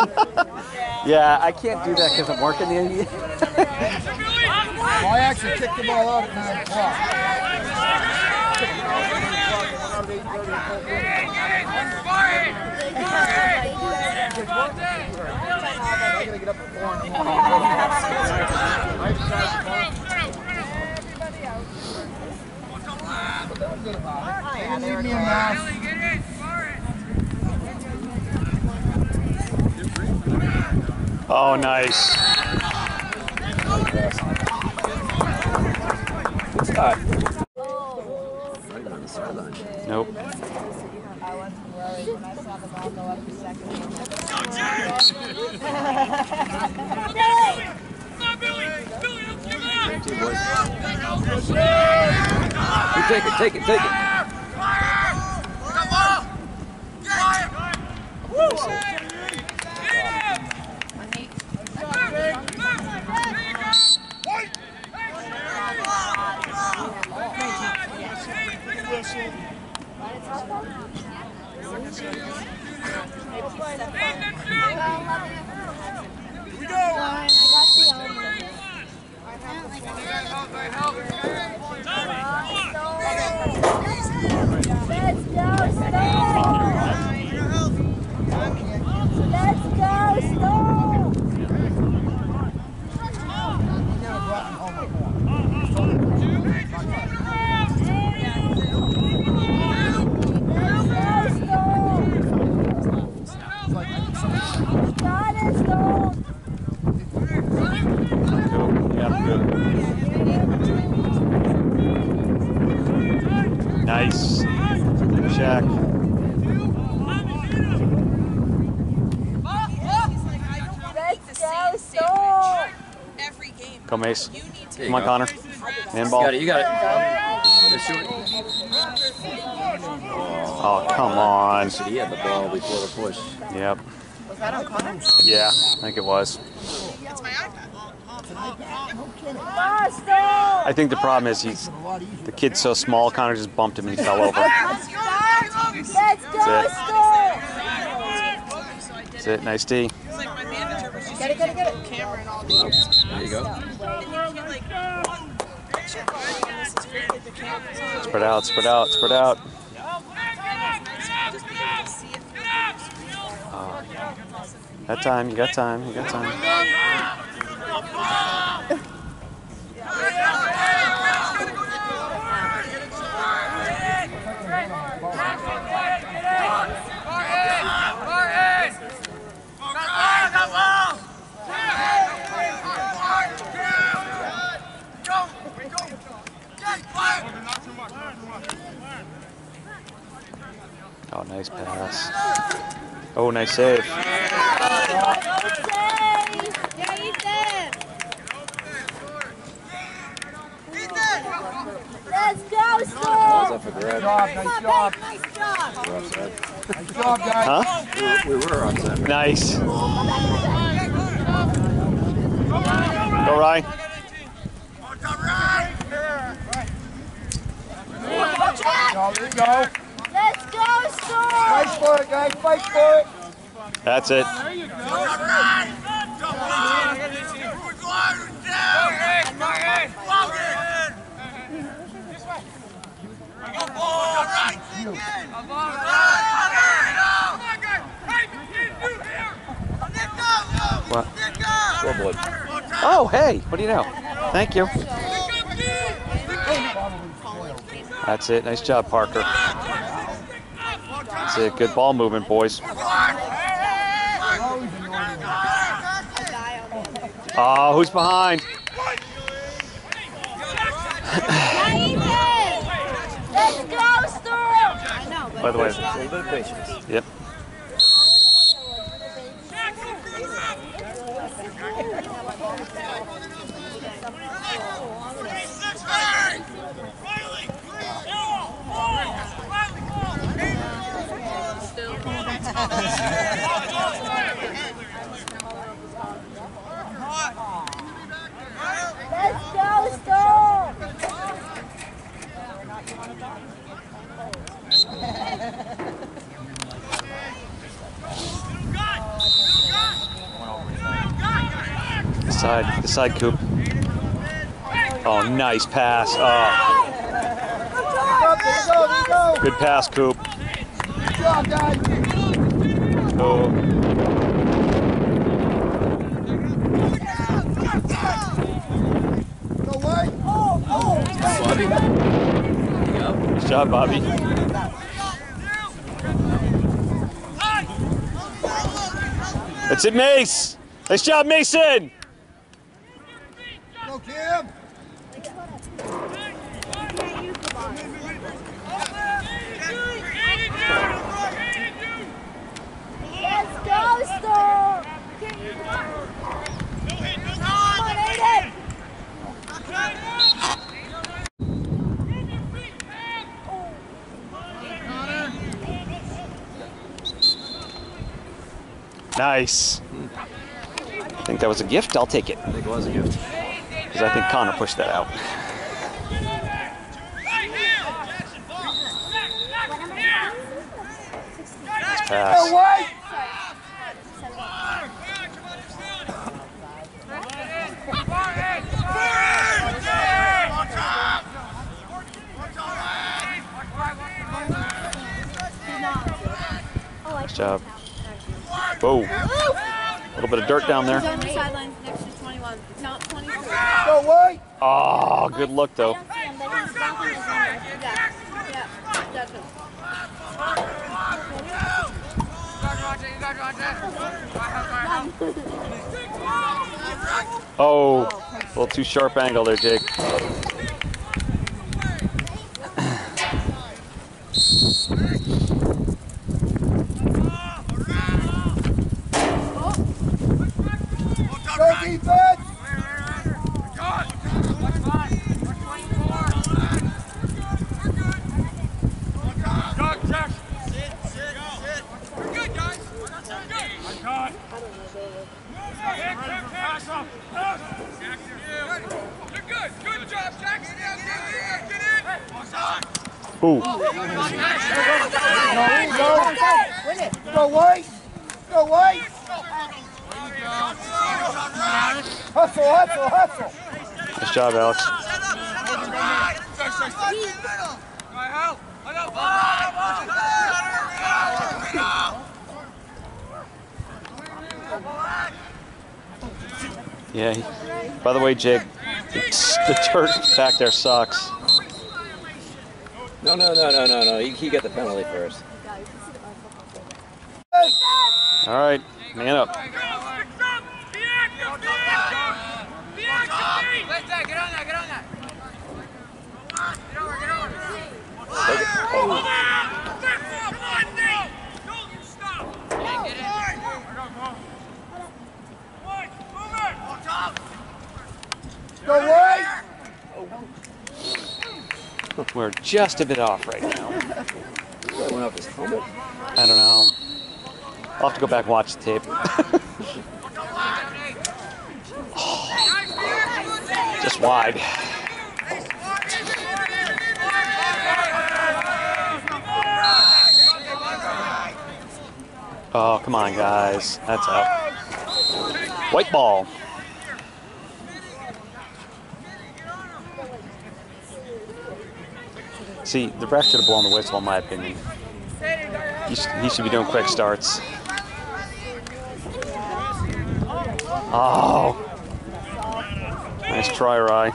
yeah, I can't do that because I'm working the Well, I actually kicked the ball out at 9 o'clock. I gotta get up at 4 in the morning. Leave me a mask. Oh, nice. What's that? Nope. I wasn't worried when I saw the ball go up the second. Take it, take it, take it. Let's go, Stone! Let's go, Stone! Let's go, Stone! Got it, Stone! Nope. Yeah, good. Nice. Check. Let's go, Stone! Every game. Go, Mace. You need to There Come on, go. Connor. You got it, you got it. Just shoot it. Oh, come on. He had the ball before the push. Yep. Was that on Connor? Yeah, I think it was. It's my iPad. I think the problem is he's the kid's so small. Connor just bumped him and he fell over. Let's go, That's it. That's it. Nice D. It's like my manager was just using the camera and all the. There you go. And you get like one picture of it, and this is great with the camera. Spread out. Spread out. Spread out. Just be able to see it through the Oh. Got time. You got time. You got time. Oh, nice pass. Oh, nice save. Let's go, Ball's Stone! up for grabs. Nice job, nice job. Nice job! We're offside. Nice job, guys. Huh? We were offside. Nice. Go, Ryan. Oh, there you go. Let's go, Stone! Fight for it, guys. Fight for it. That's it. What? Scoreboard. Oh, hey. What do you know? Thank you. That's it. Nice job, Parker. That's it. Good ball movement, boys. Oh, who's behind? Let's go, Stone! By the way. A little bit of patience. Yep. side, the side coop. Oh, nice pass. Oh. Good pass, Coop. Good job, guys. Yep. nice job, Bobby. That's it, Mace. Nice job, Mason. Go, Kim. Let's go, Storm! Come on, Aiden! Nice. I think that was a gift. I'll take it I think it was a gift. because I think Connor pushed that out. Nice pass. Nice job. Whoa. A little bit of dirt down there. on the sidelines next to 21, not 23. Go away. Oh, good look though. Oh, a little too sharp angle there, Jake. Go defense. Ooh, Go. Go away. Go away. Hustle, hustle, hustle. nice job, Alex. Yeah. by the way, Jake, it's- the dirt back there sucks. No, no, no, no, no, no. He, he got the penalty first. All right, man up. Go away. We're just a bit off right now. Went off his helmet. I don't know. I'll have to go back and watch the tape. Just wide. Oh, come on, guys. That's out. White ball. See, the ref should have blown the whistle, in my opinion. He should, he should be doing quick starts. Oh. Nice try, Rye.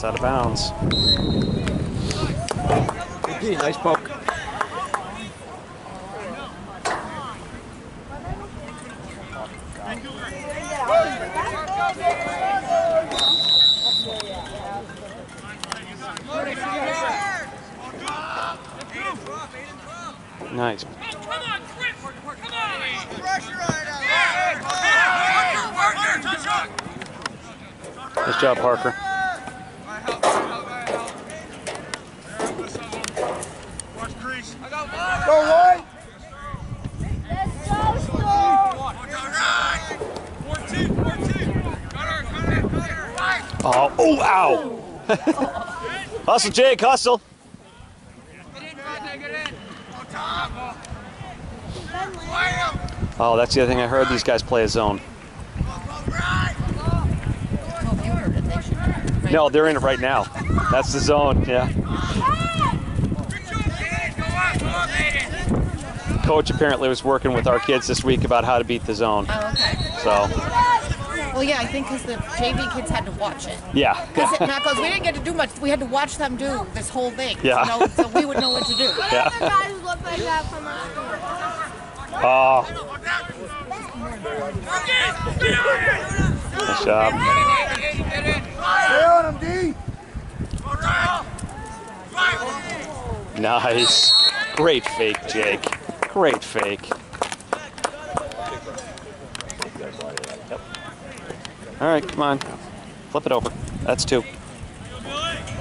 That's out of bounds. Nice poke. Nice. Come on, Chris! Come on! Nice job, Parker. Go right. Let's go, Storm! Oh, oh, ow! Hustle, Jake, hustle. Oh, that's the other thing I heard. These guys play a zone. No, they're in it right now. That's the zone, yeah. Coach apparently was working with our kids this week about how to beat the zone. So, Well, yeah, I think because the JV kids had to watch it. yeah. Because Matt goes, we didn't get to do much. We had to watch them do this whole thing. Yeah. You know, so we would know what to do. Yeah. Other guys look like that from. Oh. Nice job. Stay on him, D. Nice. Great fake, Jake. Great fake. All right, come on. Flip it over. That's two.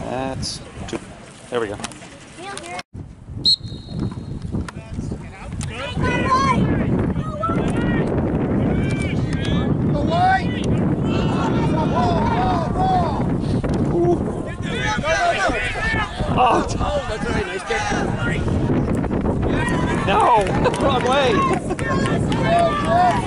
That's two. There we go. Oh, That's. Nice catch. no! Wrong way.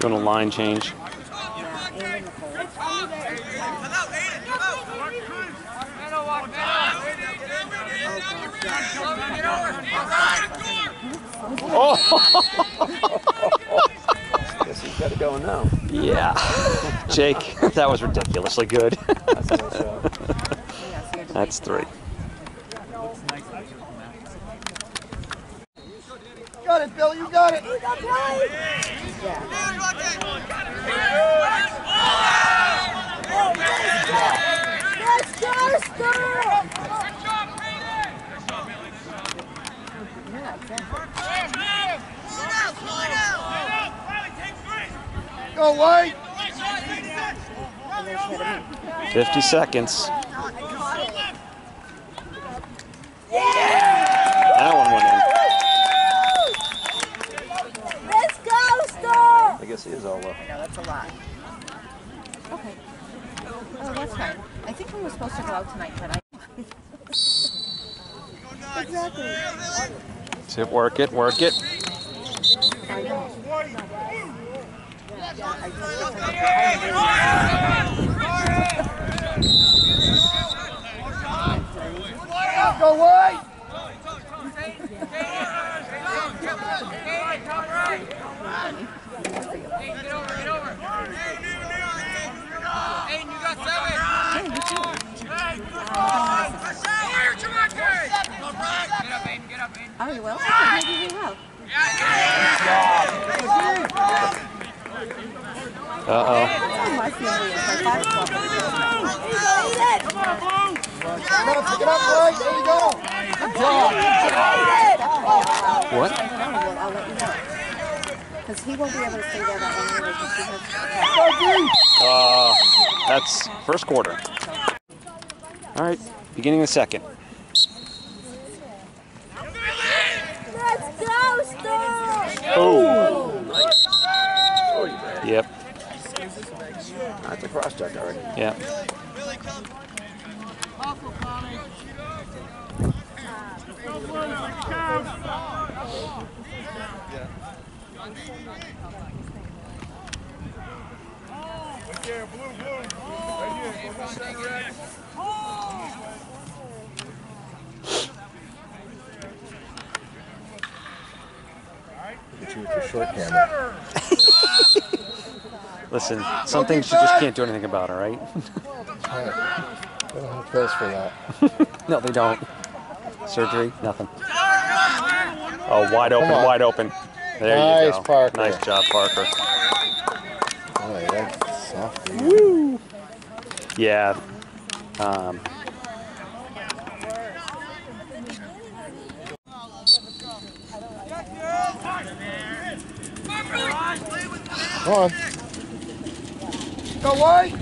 Doing a line change. Oh, Guess he's got it going now. yeah. Jake, that was ridiculously good. That's a nice shot. That's three. Got it, Bill. You got it. Go, right. 50 seconds. That one went in. Let's go, Storm! I guess he is all up. I know, that's a lot. Okay. Oh, that's fine. I think we were supposed to go out tonight, but I. exactly. Tip, work it, work it. I know. Go right. Oh, you will? Okay, maybe will. Uh oh. Oh, five. Come on, pick it up. There you go. What? I don't I'll let you know. Because he won't be able to stay there that long. Uh, that's first quarter. All right, beginning of the second. Let's go! Oh. Nice. You bet. Yep. That's a cross check already. Yeah. Get you with your short camera. Listen, some things you just can't do anything about, all right? Right. They don't have pills for that. no, they don't. Surgery, nothing. Oh, wide open, wide open. There you Nice, go. Parker. Nice job, Parker. Boy, that's soft. for. Yeah. Um, Come on. Go white.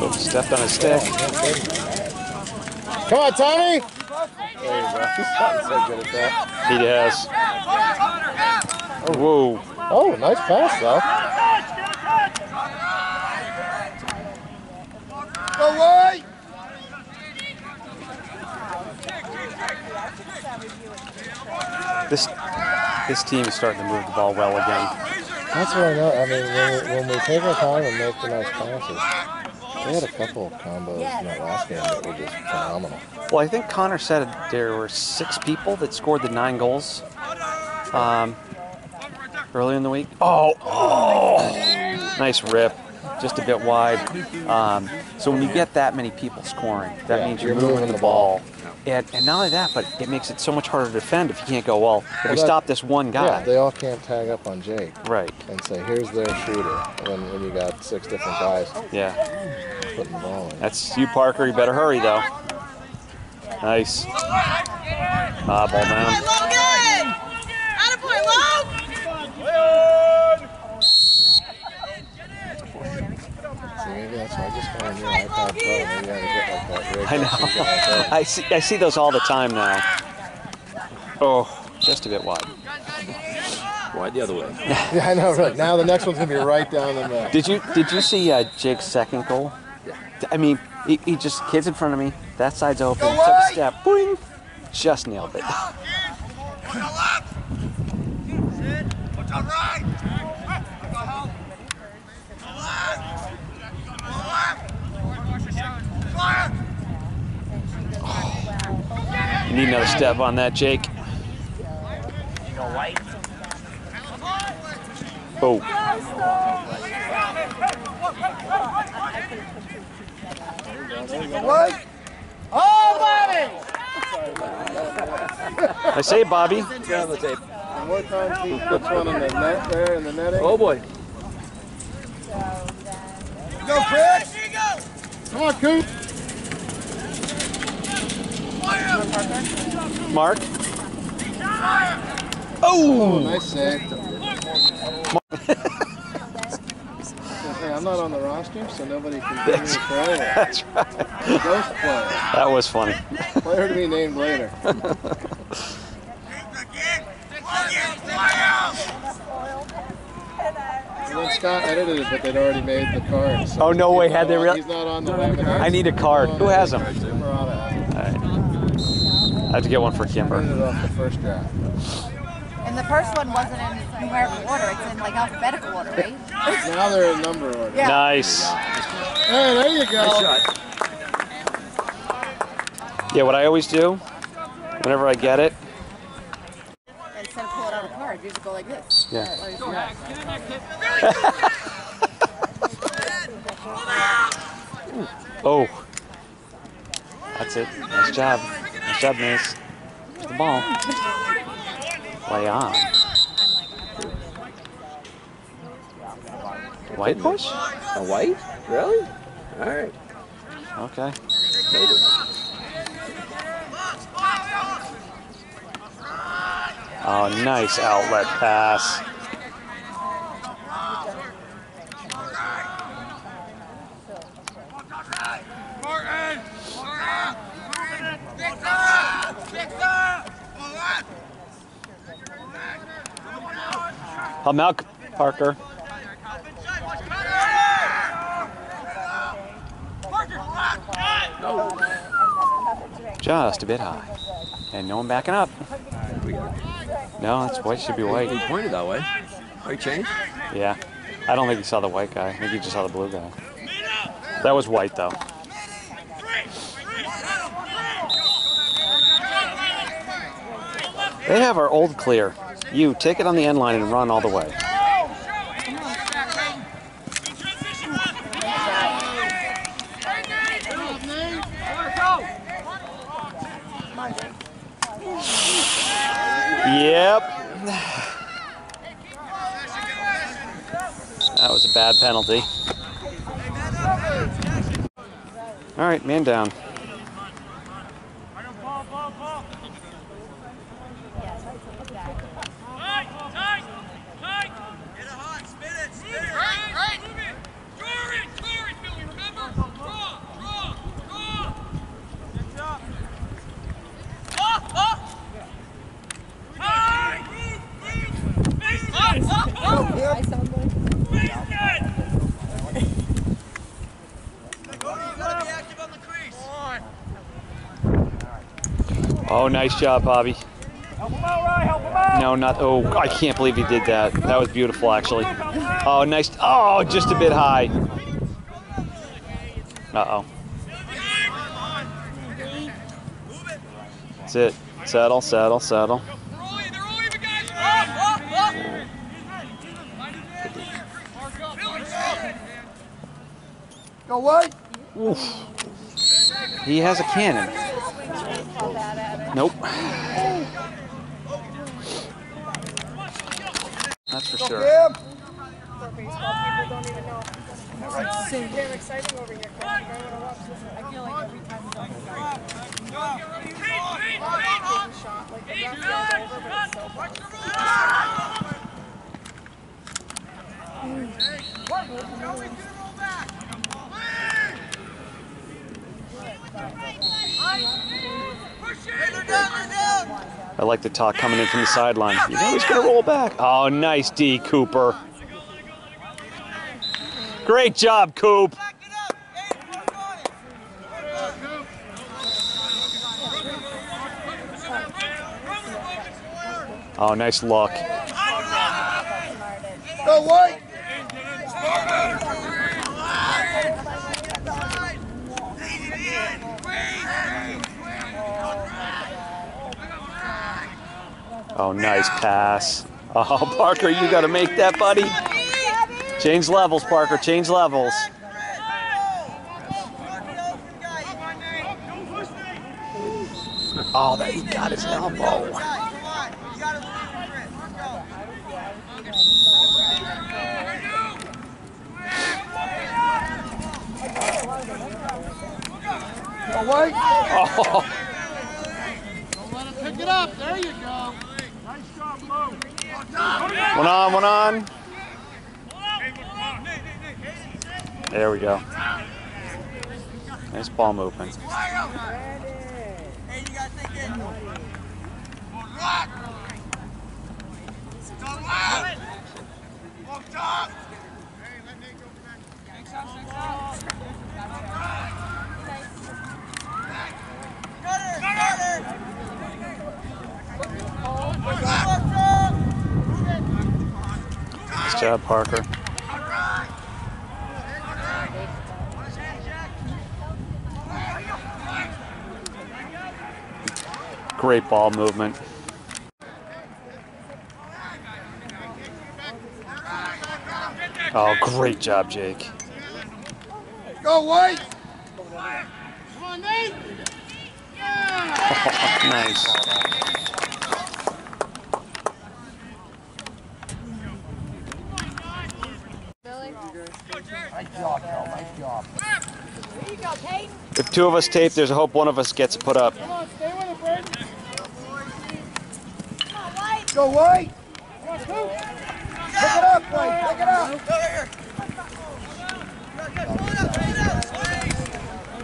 oh, stepped on his stick. Come on, Tommy. There you go. He's gotten so good at that. He has. Oh, whoa. Oh, nice pass, though. Go white. This this team is starting to move the ball well again. That's what I know. I mean, when we, when we take our time and make the nice passes, they had a couple of combos in that last game that were just phenomenal. Well, I think Connor said there were six people that scored the nine goals um, earlier in the week. Oh, oh, nice rip, just a bit wide. Um, so when you get that many people scoring, that Yeah, means you're, you're moving, moving the the ball. And, and not only that, but it makes it so much harder to defend if you can't go, well, if we stop this one guy. Yeah, they all can't tag up on Jake right, and say, "Here's their shooter." When, when you got six different guys yeah. putting the ball in. That's you, Parker. You better hurry, though. Nice. Ah, ball down. Logan! See, maybe that's why I just got a new iPad Pro. Maybe I gotta get like that. Ray I know. I see. I see those all the time now. Oh, just a bit wide. Wide the other way. Yeah, I know. Right now, the next one's gonna be right down the middle. Did you Did you see uh, Jake's second goal? Yeah. I mean, he, he just kids in front of me. That side's open. Go Took a step. Boing. Just nailed it. You need another step on that, Jake. Oh. White. Oh, Bobby! I say, Bobby. Get the tape. One more time, Keith puts one in the net there in the netting. Oh boy. Go, Chris! Come on, Coop! Mark. Oh, Oh. nice eh? save. hey, I'm not on the roster, so nobody can give me a player. That's right. Ghost player. That was funny. Player to be named later. Then Scott edited it, but they'd already made the card. So Oh, no way, had they not on- real- He's not on the laminate. I need a card. Who has them? Murata has them. All right. I have to get one for Kimber. Printed it off the first draft. And the first one wasn't in numerical order, it's in like alphabetical order, right? Now they're in number order. Yeah. Nice. Hey, there you go. Nice shot. Yeah, what I always do, whenever I get it, Instead of pulling out a card, you just go like this. Yeah. Or you- yeah. oh, that's it. Nice job. Mace. Here's the ball. Play on. White push? A white? Really? All right. Okay. Oh, nice outlet pass. Out, Parker. Just a bit high. And no one backing up. No, that's white. Should be white. He pointed that way. Oh, he changed? Yeah. I don't think he saw the white guy. I think he just saw the blue guy. That was white, though. They have our old clear. You take it on the end line and run all the way. Yep. That was a bad penalty. All right, man down. Oh, nice job, Bobby. No, not. Oh, I can't believe he did that. That was beautiful, actually. Oh, nice. Oh, just a bit high. Uh oh. That's it. Settle, settle, settle. Go white. Oof. He has a cannon. Nope. That's for sure. Kim. For I like the talk coming in from the sideline. You know he's going to roll back. Oh, nice D, Cooper. Great job, Coop. Oh, nice luck. Go white. Oh, nice pass. Oh, Parker, you got to make that, buddy. Change levels, Parker. Change levels. Oh, that he got his elbow. White. Oh, Pick it up. There you go. One on, one on. There we go. Nice ball movement. Job, Parker. Great ball movement. Oh, great job, Jake. Go white. nice. Nice two of us taped, there's a hope one of us gets put up. Come on, stay with it, Brad. Go white. Go Pick it up, White. Pick it up. Go here.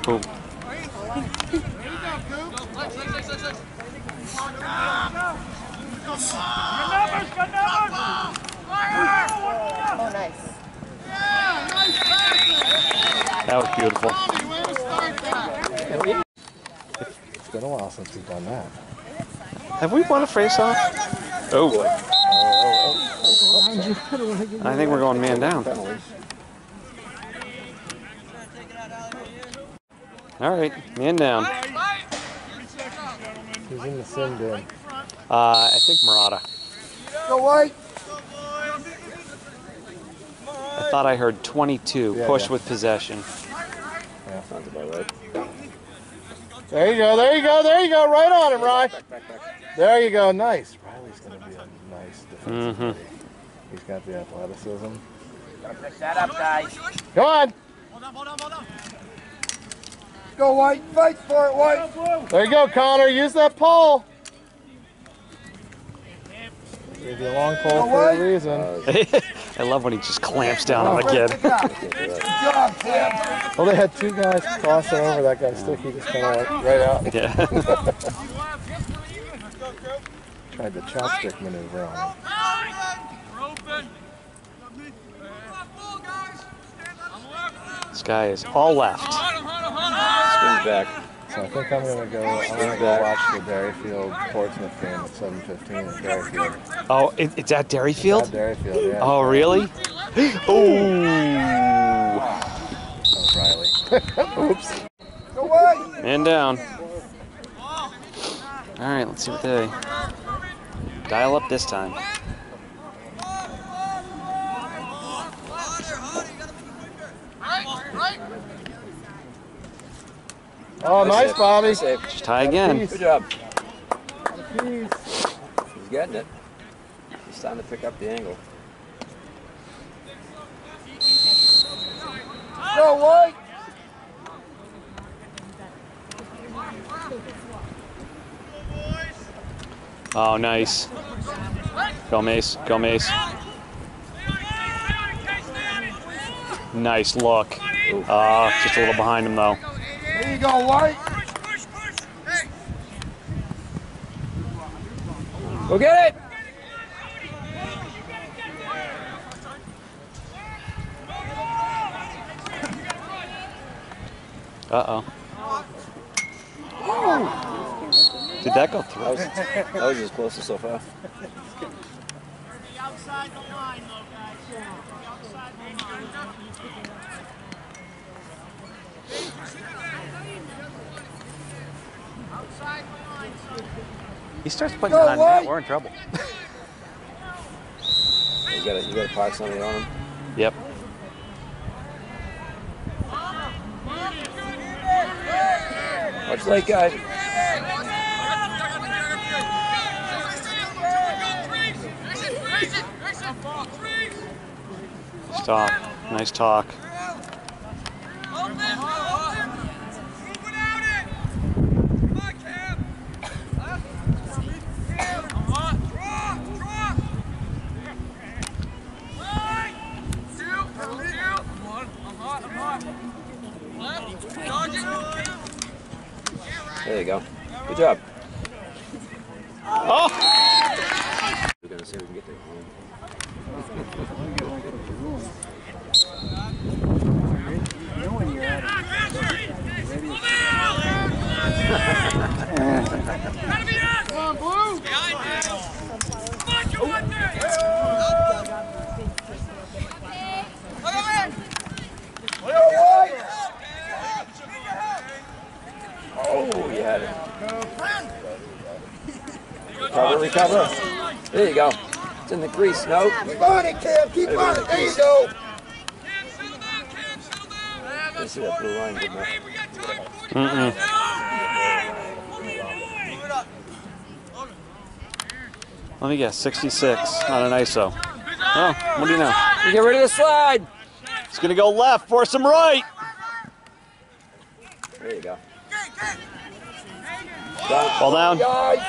Cool. That was beautiful. While since we've that. Have we won a face-off? Oh boy. I think we're going man down. All right, man down. Who's in the sin bin? Uh, I think Murata. Go white. I thought I heard 22. Yeah, Push yeah. with possession. Yeah, Sounds about right. There you go, there you go, there you go. Right on him, Rye. There you go. Nice. Riley's going to be a nice defensive Mhm. He's got the athleticism. Gotta Pick that up, guys. Come on. Go white. Fight for it, white. There you go, Connor. Use that pole. Gave you a long pole for a reason. I love when he just clamps down on the kid. Good job, Cam. Well, they had two guys crossing over that guy's stick. He just kind of went right out. yeah. Tried the chopstick maneuver on him. this guy is all left. Spins back. So I think I'm gonna go. I'm gonna go watch the Derryfield Portsmouth game at 7:15 at Derryfield. Oh, it, it's at At Derryfield? Derryfield, yeah. Oh, really? Oh. That Riley. Oops. Go white. Man down. All right, let's see what they dial up this time. Oh, nice, Bobby. Just tie again. Good job. He's getting it. He's starting to pick up the angle. Go white. Oh, nice. Go Mace. Go Mace. Nice look. Uh, just a little behind him though. There you go, white. Push, push, push. Hey. Go get it! Uh oh. Did that go through? That was, that was his closest so far. He starts putting Go it on net. We're in trouble. You gotta, you gotta park somebody on him. Yep. Watch late, guys. Nice talk. Nice talk. There you go. Good job. Oh! We're gonna see if we can get there. Go white. Oh, you had it. Recover, recover. There you go. It's in. No. Keep on it, Cam. Keep on it. There you go. Let's see that blue line. Good enough. Mm-mm. Let me guess. 66 on an ISO. Oh, what do you know? You get rid of the slide. It's gonna go left. Force him right. There you go. Ball down. Guys.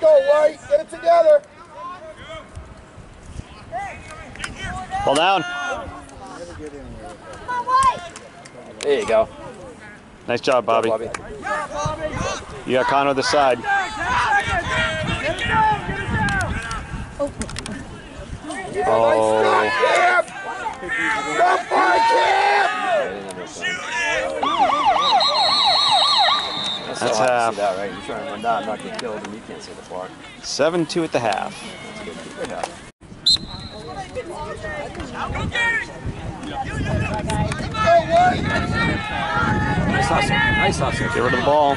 Go white. Get it together. Ball down. There you go. Nice job, Bobby. Bobby. You got Connor the side. Oh. Cam. Go white. Yeah, he didn't have no time. That's, That's half. that, right? You're trying to run down, not get killed, and you can't see the clock. 7 2 at the half. That's good. Good half. Nice hustle. Nice hustle. Get rid of the ball.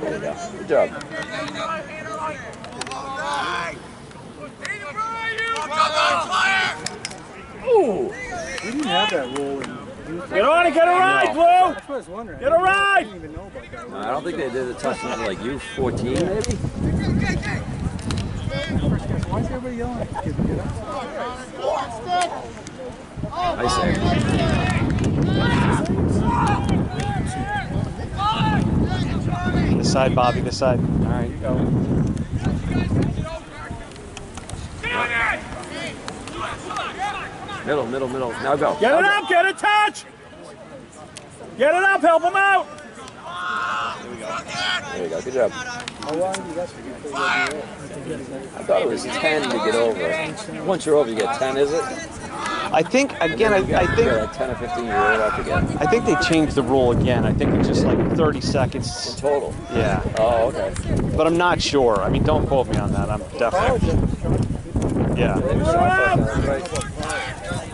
There you go. Good job. Ooh. We didn't have that youth. Get on and get a ride, Blue! That's what I was wondering. Get a ride! I didn't even know about that. No, I don't think they did the touch until like you 14 maybe. Why is everybody yelling at the kid to get up? Nice save. This side, Bobby, this side. All right, you go. Middle, middle, middle. Now go. Get it Now up, get a touch! Get it up, help him out! There we go. There we go. Good job. How long do you guys to run I thought it was 10 to get over. Once you're over, you get 10, is it? I think, again, I, You I you think. got like 10 or 15 year old, I forget. I think they changed the rule again. I think it's just like 30 In seconds. total. Yeah, Oh, okay. but I'm not sure. I mean, don't quote me on that. I'm definitely. Yeah.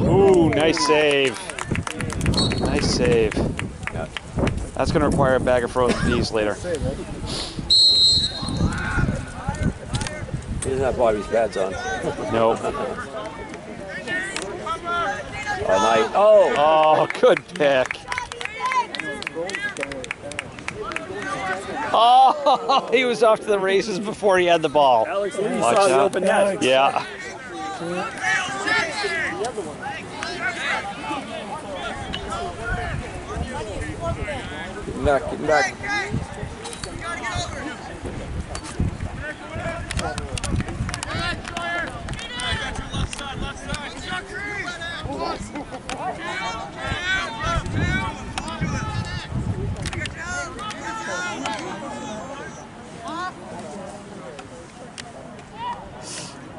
Ooh, nice save. Nice save. Yeah. That's going to require a bag of frozen peas later. He doesn't have Bobby's pads on. Nope. Oh, nice. Oh, Oh, good pick. Oh, he was off to the races before he had the ball. Alex Lee saw the open net. Yeah. get him back, get him back.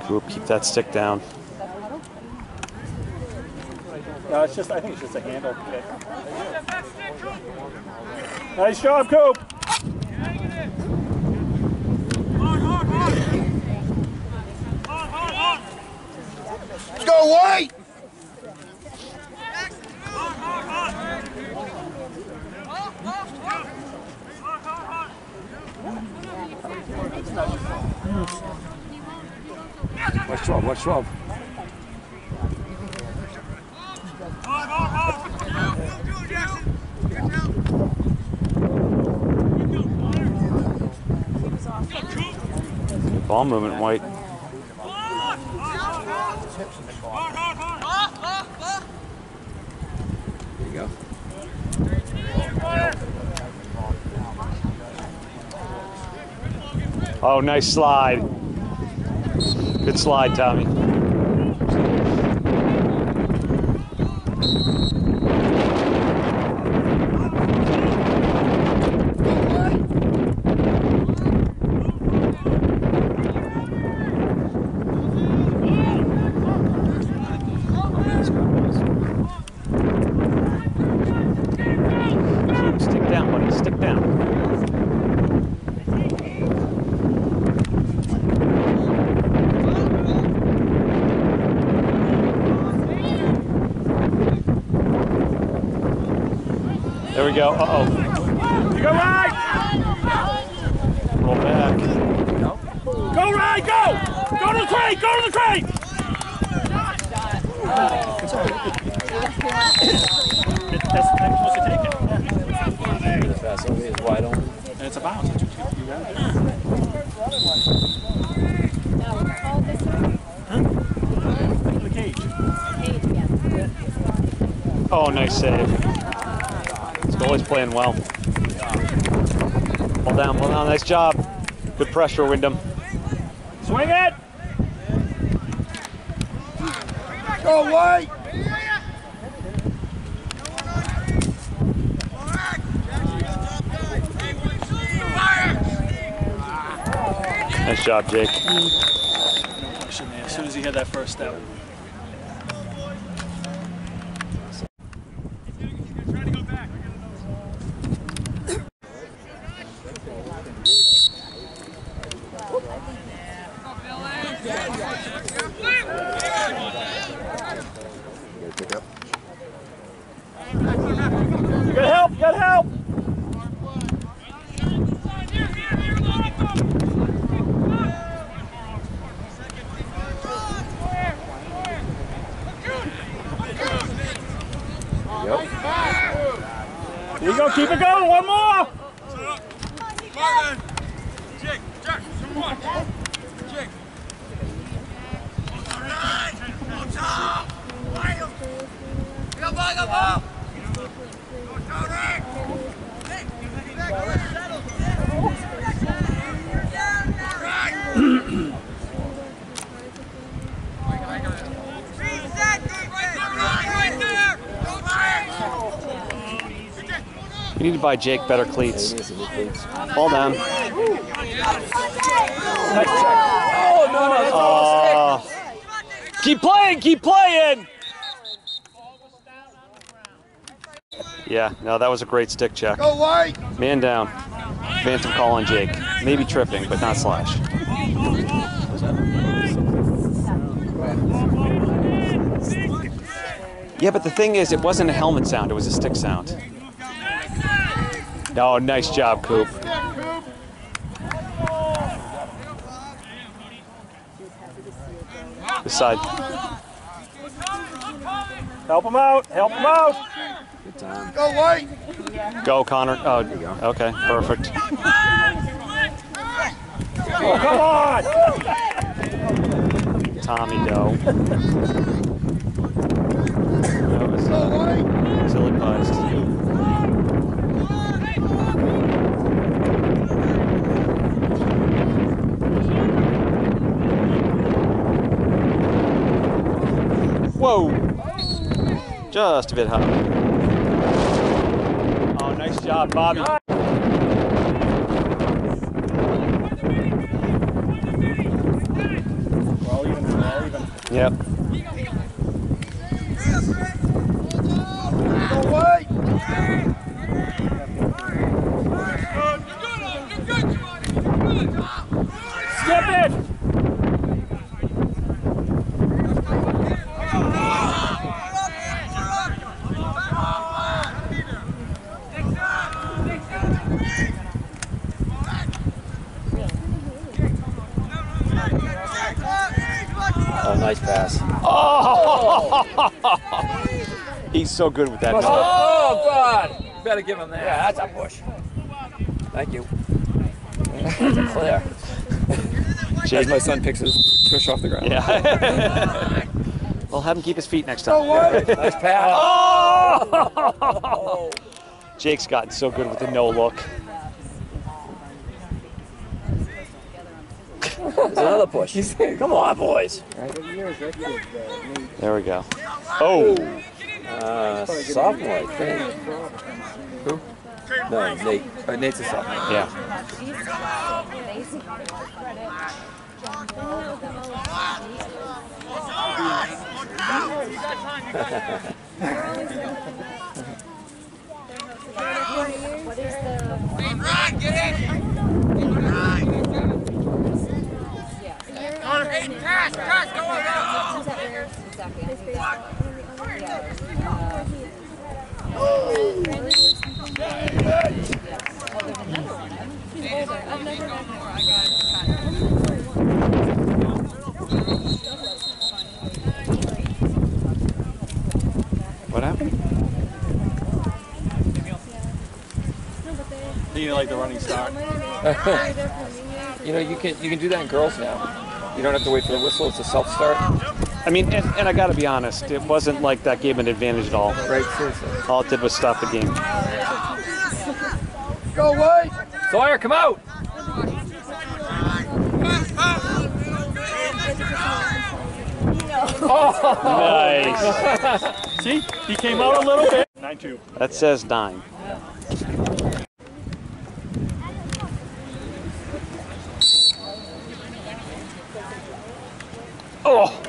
Coop, keep that stick down. No, it's just, I think it's just a handle kick. Nice job, Coop! Let's go, White! Watch 12, watch 12. Ball movement, White. There you go. Oh, nice slide. Good slide, Tommy. Coop, stick down, buddy. Stick down. We go. Uh oh. You go right. Roll back. Go right. Go. Go to the crate. Go to the crate. It- That's the time you're supposed to take it. Fast over is wide open. And it's a bounce. You, you got. Now, this one? The cage. Cage. Oh, nice save. This goalie's playing well. Hold down, hold down. Nice job. Good pressure, Windham. Swing it. Go away! Nice job, Jake. No question, man. As soon as he had that first step. You gotta help. You gotta help. Here you go. Keep it going. One more. You need to buy Jake better cleats. He needs to be cleats. Ball down. Oh, no, no. That's all Uh, keep playing, keep playing. Yeah, no, that was a great stick check. Go White! Man down. Phantom call on Jake. Maybe tripping, but not slash. Yeah, but the thing is, it wasn't a helmet sound, it was a stick sound. Oh, nice job, Coop. This side. Help him out. Help him out. Good time. Go White! Go, Connor. Oh, okay, perfect. Oh, come on. Tommy Doe. That was uh, White! ill-advised. Whoa! Just a bit high. Oh, nice job, Bobby. We're even. We're even. Yep. Go White! Skip it. Oh, nice pass. He's so good with that. Oh, ball. God. Better give him that. Yeah, that's a push. Thank you. that's a clear. Jake. As my son picks his push off the ground. Yeah. well, have him keep his feet next Go time. White! Nice pass. Oh! oh! Jake's gotten so good with the no look. There's another push. Come on, boys. There we go. Oh, Uh, sophomore, I think. Who? No, Nate. Uh, Nate's a sophomore. yeah. What is the? I've never done What happened? Do you like the running start? you know, you can you can do that in girls now. You don't have to wait for the whistle. It's a self start. I mean, and, and I got to be honest, it wasn't like that gave an advantage at all. Right, seriously. All it did was stop the game. Go, away! Sawyer, come out! Oh! Nice. See, he came out a little bit. Nine two. That says nine. Oh,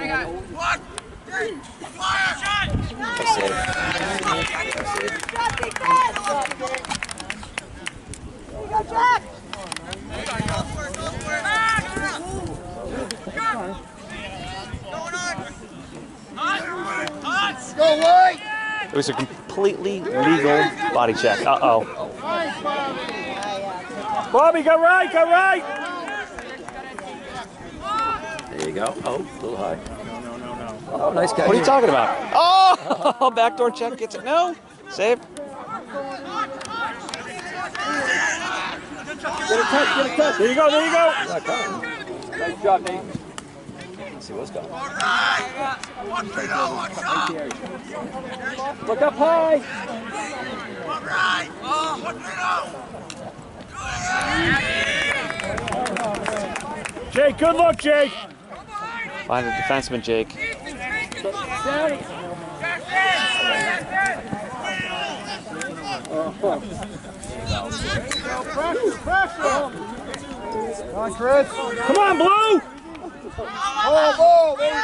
White! it was a completely legal body check. Uh oh. Bobby, go right, go right. There you go. Oh, a little high. No, no, no, no. Oh, nice catch. What are you talking about? Oh, backdoor check gets it. No, saved. There you go, there you go. Nice job, Nate. Let's see what's coming. Look up high. Jake, good look, Jake. Find a defenseman, Jake. Come on, Chris. Come on, Blue. Ball, ball. There you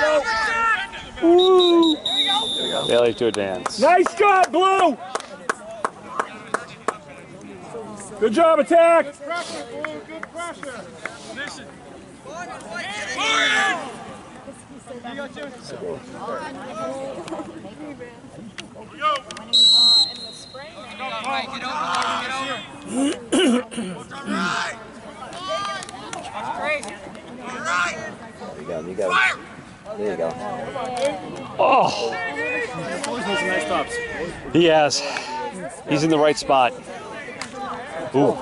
go. Failure to advance. Nice job, Blue. Good job, attack. There you go. You got it. There you go. Oh, Always makes some nice stops. He has. He's in the right spot. Ooh.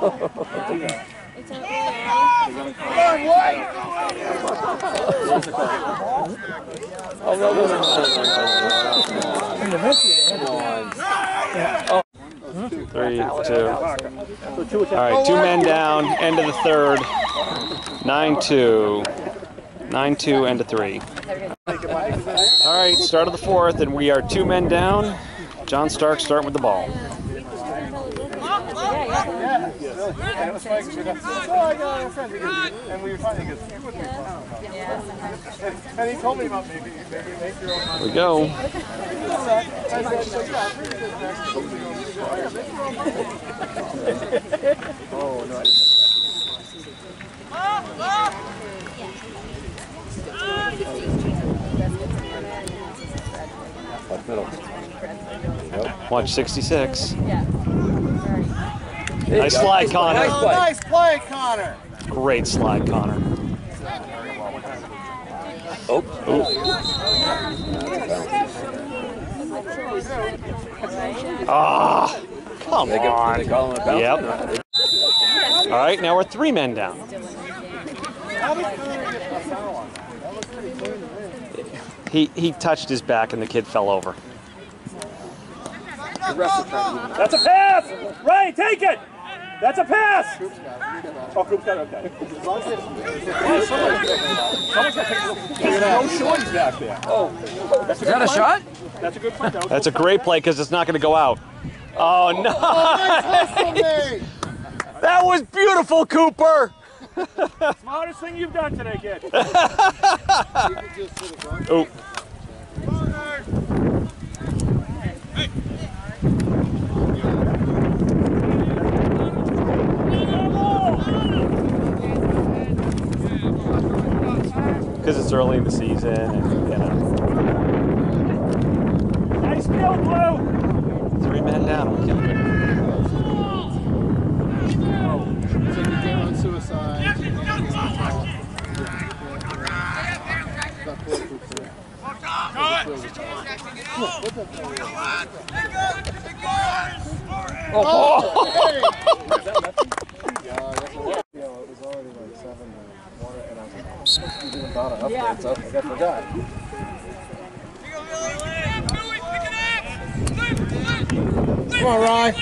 Oh, no, no, no, no, no. Three, two. All right, two men down. End of the third. Nine two. Nine two. End of three. All right, start of the fourth, and we are two men down. John Stark starting with the ball. And we were talking, he goes, you would be And he told me about maybe, maybe make your own. Here we go. oh no i Left middle. Watch 66. There you Nice go. slide, Connor. Nice play. Nice play, Connor. Great slide, Connor. Oh. Ah, come They, get, on. they call him? Yep. All right, now we're three men down. He he touched his back and the kid fell over. The rest are trying to That's a pass. Ray, take it. That's a pass. Oh, Coop's got it. Okay. Someone's got to take a look. There's no shorties back there. Oh, that's a Is that a good shot? play. That's a good play. That That's a great play because it's not going to go out. Oh no! that was beautiful, Cooper. smartest thing you've done today, kid. Oh, because it's early in the season, and you know, nice kill, Blue. three men down. I'm killing it. So you get on suicide. About four groups there. Yeah, it was already like seven to one, and I was like, oh, supposed to be doing about an update, so I think I forgot. Come on, Rye.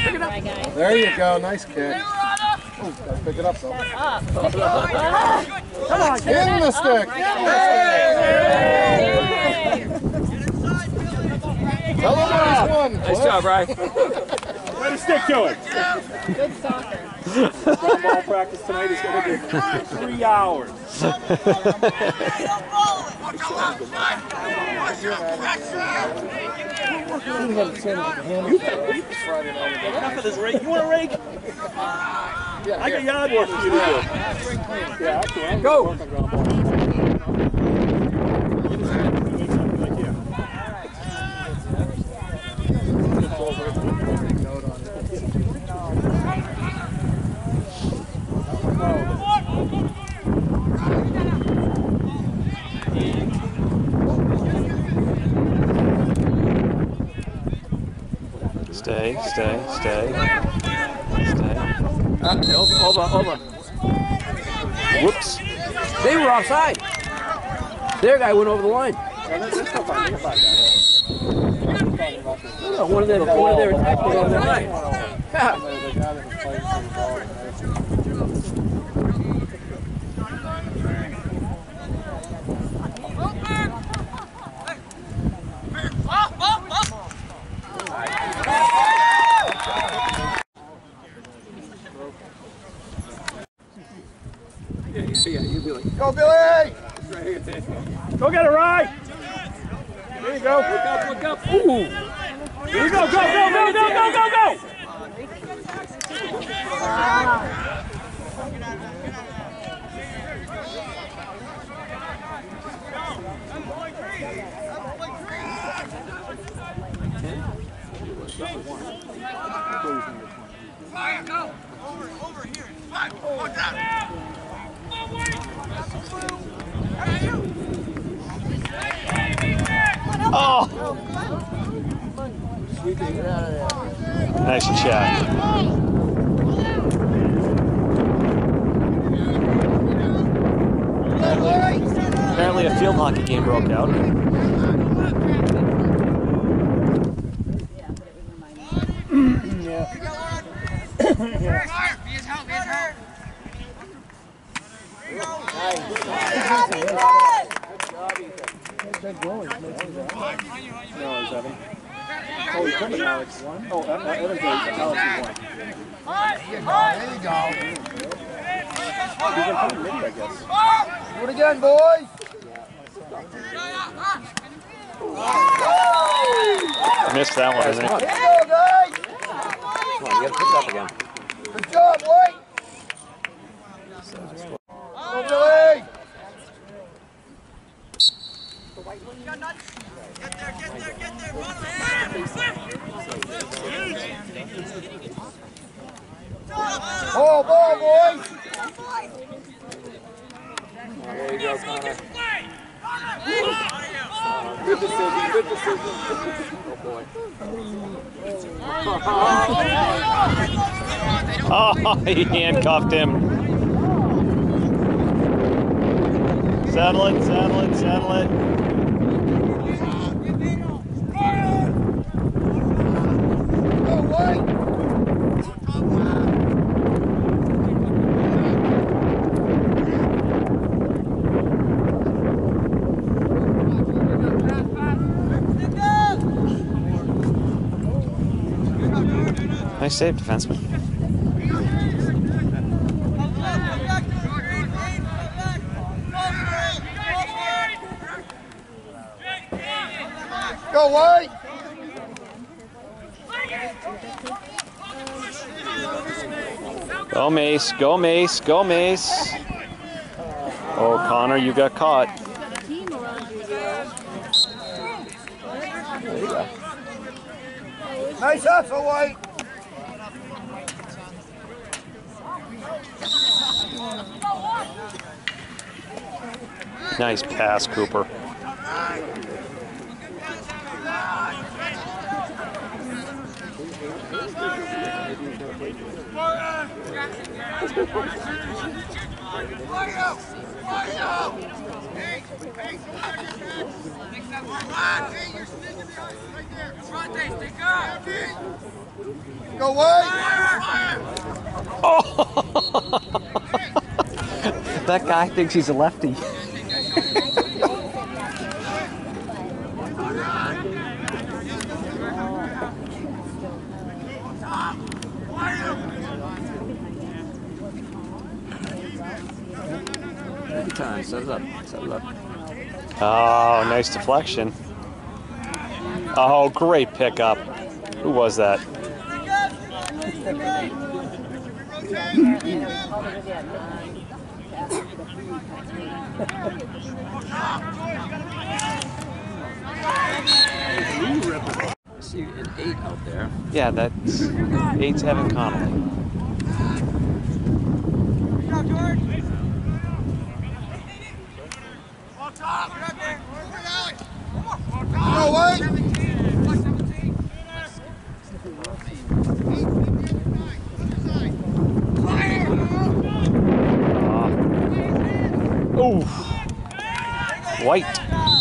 There you go. Nice kick. Oh, gotta pick it up though. Come on, get in the stick. Get in the stick. Tell him what he's won. Nice job, Ryan. Way to stick to it. Good soccer. Ball practice tonight is going to be three hours. Enough of this rake. You want a rake? I got yard work for you to do. Yeah, Go. Stay, stay, stay, stay. Uh, hold on, hold on. Whoops. They were offside. Their guy went over the line. No, one of their, one of their attackers went over the line. Yeah. The guy that was playing for the ball, and I- Yeah, you'd be like, Go, Billy! Go get it, Rye. There you go. look up, look up. Ooh. Here you go. Go, go, go, go, go, go, go. Oh! Nice shot. Apparently, a field hockey game broke out. No, is Evan. Oh, he's coming, Alex. Oh, uh, uh, Evan's right. Alex is one. There you go. He's been coming mid, I guess. Do it again, boys. Missed that one, I think. Here you go, guys. Come on, you gotta pick it up again. Good job, boy. Go, Billy. Ball, ball, boys. There you go, Connor. Good decision, good decision. Oh boy. Oh, he handcuffed him. Saddle it, saddle it, saddle it. Go, White. Nice save, defenseman. Go White! Go Mace, go Mace, go Mace. Oh, Connor, you got caught. Nice hustle, White! Nice pass, Cooper. Go White! that guy thinks he's a lefty. Time. Set it up. Set it up. Oh, nice deflection. Oh, great pickup. Who was that? I see an eight out there. Yeah, that's eight's Evan Connolly. Go White! Ooh. White.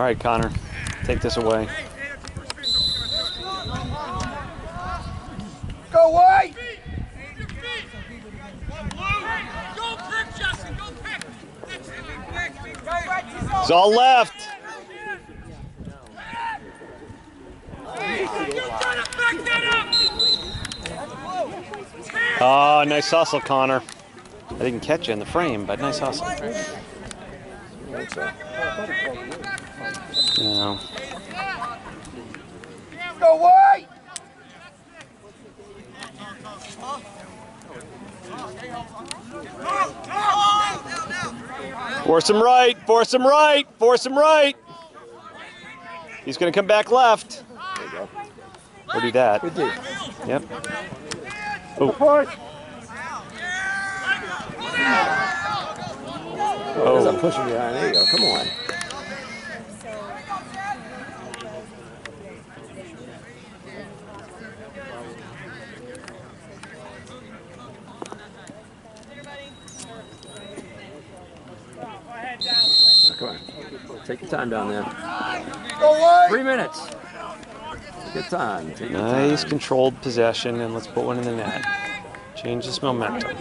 All right, Connor, take this away. Go away! It's all left. Oh, nice hustle, Connor. I didn't catch you in the frame, but nice hustle. Yeah. Go White! Force him right, force him right, force him right. He's gonna come back left. There you go. Or do that. Good D. Yep. Push. Oh, there's a Oh, pushing behind. There you go. Come on. Take your time down there. Three minutes. Good time. Take nice time. controlled possession, and let's put one in the net. Change this momentum.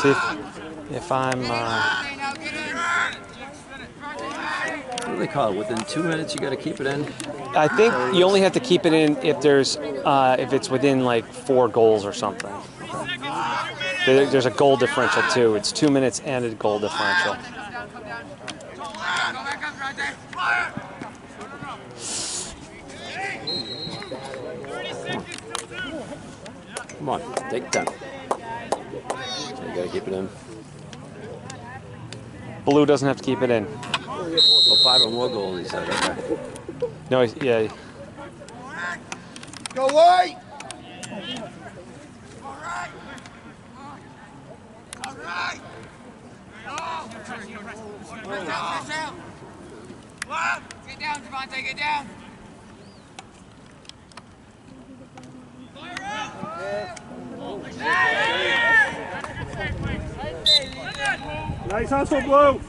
See if, if I'm. Uh, What do they call it? Within two minutes, you got to keep it in. I think you only have to keep it in if there's uh, if it's within like four goals or something. There- There's a goal differential too. It's two minutes and a goal differential. Come on, take time. You gotta keep it in. Blue doesn't have to keep it in. Well, five or more goals, he said. Okay. No, he's, yeah. Go white! Get. Nice hustle, Blue.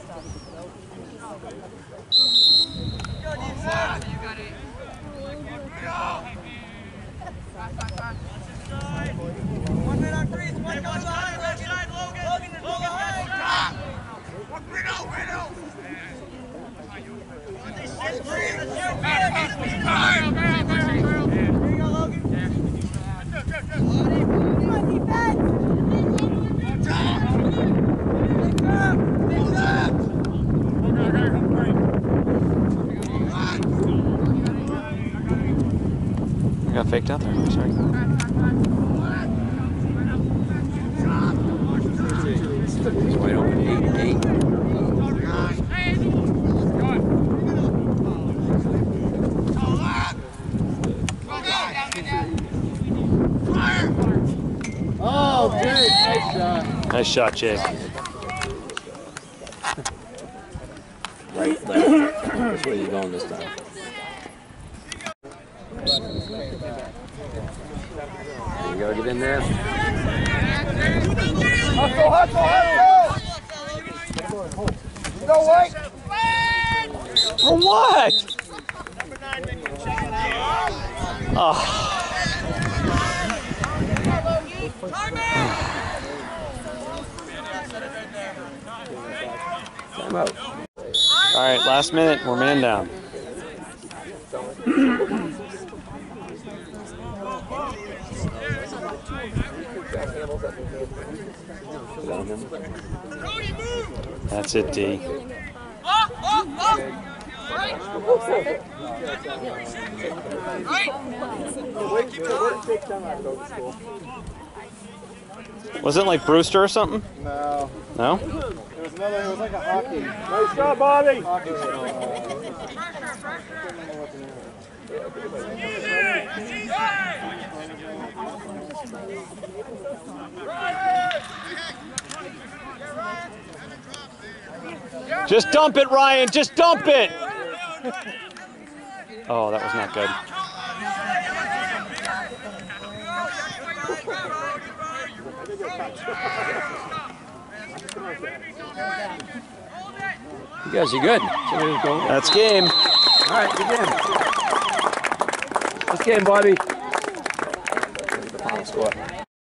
One minute on three, one goes on, left side, Logan. Logan, Logan, I got faked out there. Sorry. It's wide open, eight, eight. Oh, Jake, nice shot. Nice shot, Jake. Right, left. That's where he's going this time. You gotta get in there. Hustle, hustle, hustle! Go white! For what? Oh, All right, last minute. We're man down. Down. That's it, D. Was it like Brewster or something? No, No? it was another, it was like a hockey. Nice job, Bobby. hockey Just dump it, Ryan. Just dump it. Oh, that was not good. You guys are good. That's game. All right, good game. Good game, Bobby. The final score.